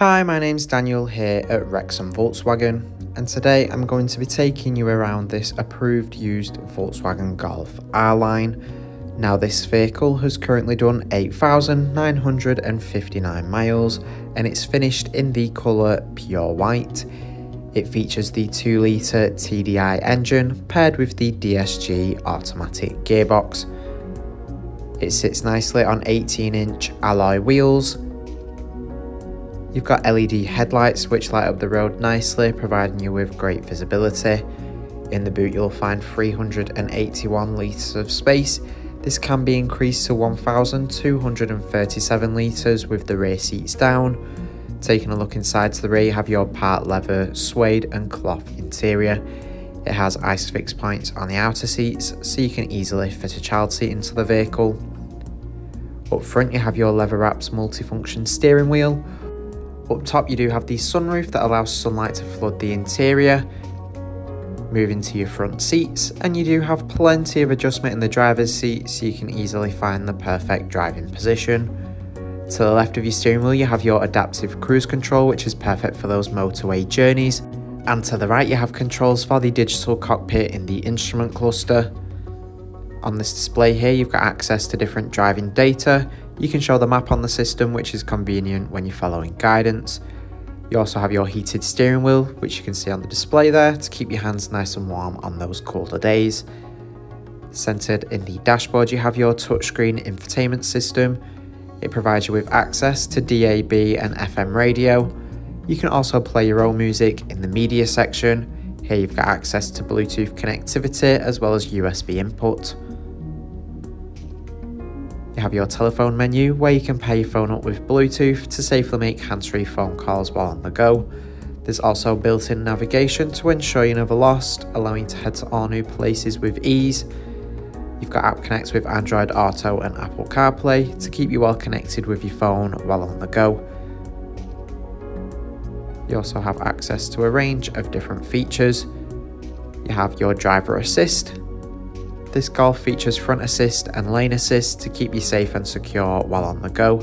Hi, my name's Daniel here at Wrexham Volkswagen, and today I'm going to be taking you around this approved used Volkswagen Golf R line. Now, this vehicle has currently done 8,959 miles and it's finished in the colour pure white. It features the 2 litre TDI engine paired with the DSG automatic gearbox. It sits nicely on 18 inch alloy wheels You've got LED headlights which light up the road nicely, providing you with great visibility. In the boot you'll find 381 litres of space. This can be increased to 1,237 litres with the rear seats down. Taking a look inside to the rear you have your part leather, suede and cloth interior. It has ISOFIX points on the outer seats so you can easily fit a child seat into the vehicle. Up front you have your leather wraps multifunction steering wheel up top you do have the sunroof that allows sunlight to flood the interior. Moving to your front seats and you do have plenty of adjustment in the driver's seat so you can easily find the perfect driving position. To the left of your steering wheel you have your adaptive cruise control which is perfect for those motorway journeys and to the right you have controls for the digital cockpit in the instrument cluster. On this display here you've got access to different driving data, you can show the map on the system which is convenient when you're following guidance. You also have your heated steering wheel which you can see on the display there to keep your hands nice and warm on those colder days. Centered in the dashboard you have your touchscreen infotainment system. It provides you with access to DAB and FM radio. You can also play your own music in the media section. Here you've got access to Bluetooth connectivity as well as USB input. You have your telephone menu where you can pair your phone up with Bluetooth to safely make hands-free phone calls while on the go. There's also built-in navigation to ensure you're never lost, allowing you to head to all new places with ease. You've got App Connect with Android Auto and Apple CarPlay to keep you well connected with your phone while on the go. You also have access to a range of different features. You have your driver assist, this Golf features front assist and lane assist to keep you safe and secure while on the go.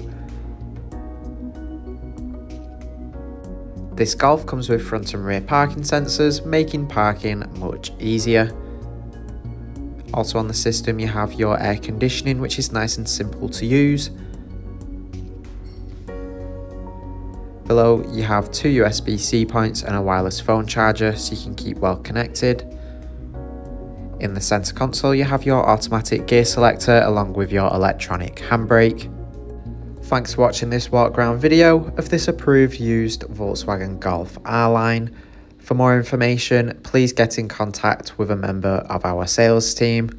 This Golf comes with front and rear parking sensors, making parking much easier. Also on the system you have your air conditioning which is nice and simple to use. Below you have two USB-C points and a wireless phone charger so you can keep well connected. In the centre console you have your automatic gear selector along with your electronic handbrake. Thanks for watching this walk around video of this approved used Volkswagen Golf R-Line. For more information please get in contact with a member of our sales team.